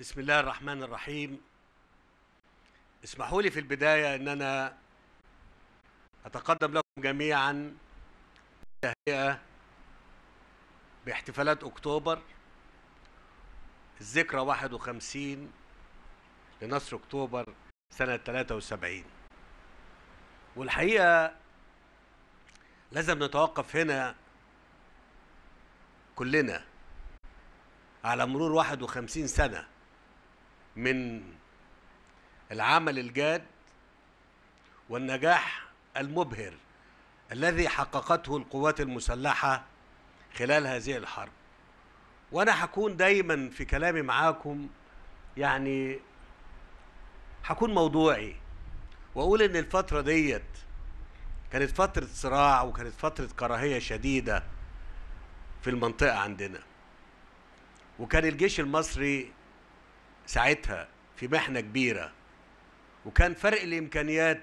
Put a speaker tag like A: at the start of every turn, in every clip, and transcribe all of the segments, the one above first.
A: بسم الله الرحمن الرحيم. اسمحوا لي في البداية أن أنا أتقدم لكم جميعا تهيئة باحتفالات أكتوبر الذكرى 51 لنصر أكتوبر سنة 73 والحقيقة لازم نتوقف هنا كلنا على مرور 51 سنة. من العمل الجاد والنجاح المبهر الذي حققته القوات المسلحة خلال هذه الحرب. وأنا هكون دايما في كلامي معاكم يعني هكون موضوعي. وأقول إن الفترة ديت كانت فترة صراع وكانت فترة كراهية شديدة في المنطقة عندنا. وكان الجيش المصري ساعتها في محنة كبيرة. وكان فرق الإمكانيات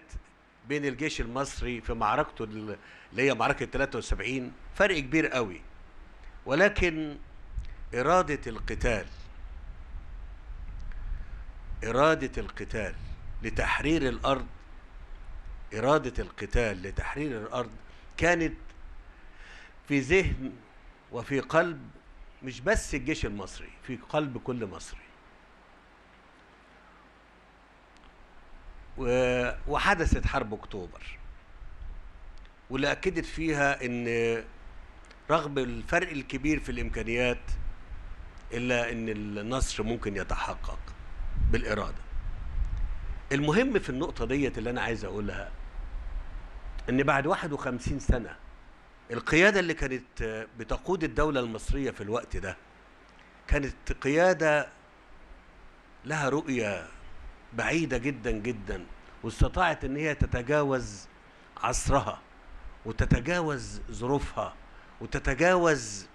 A: بين الجيش المصري في معركته اللي هي معركة 73 فرق كبير قوي. ولكن إرادة القتال إرادة القتال لتحرير الأرض إرادة القتال لتحرير الأرض كانت في ذهن وفي قلب مش بس الجيش المصري في قلب كل مصري. وحدثت حرب أكتوبر. واللي أكدت فيها إن رغم الفرق الكبير في الإمكانيات إلا إن النصر ممكن يتحقق بالإرادة. المهم في النقطة ديت اللي أنا عايز أقولها إن بعد 51 سنة القيادة اللي كانت بتقود الدولة المصرية في الوقت ده كانت قيادة لها رؤية بعيدة جدا جدا واستطاعت إن هي تتجاوز عصرها وتتجاوز ظروفها وتتجاوز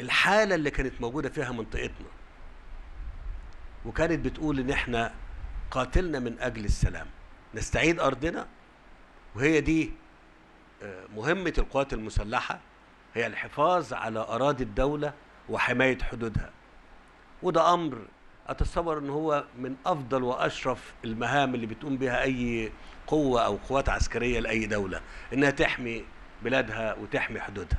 A: الحالة اللي كانت موجودة فيها منطقتنا. وكانت بتقول إن إحنا قاتلنا من أجل السلام. نستعيد أرضنا؟ وهي دي آه، مهمة القوات المسلحة. هي الحفاظ على أراضي الدولة وحماية حدودها. وده أمر أتصور إن هو من أفضل وأشرف المهام اللي بتقوم بها أي قوة أو قوات عسكرية لأي دولة إنها تحمي بلادها وتحمي حدودها.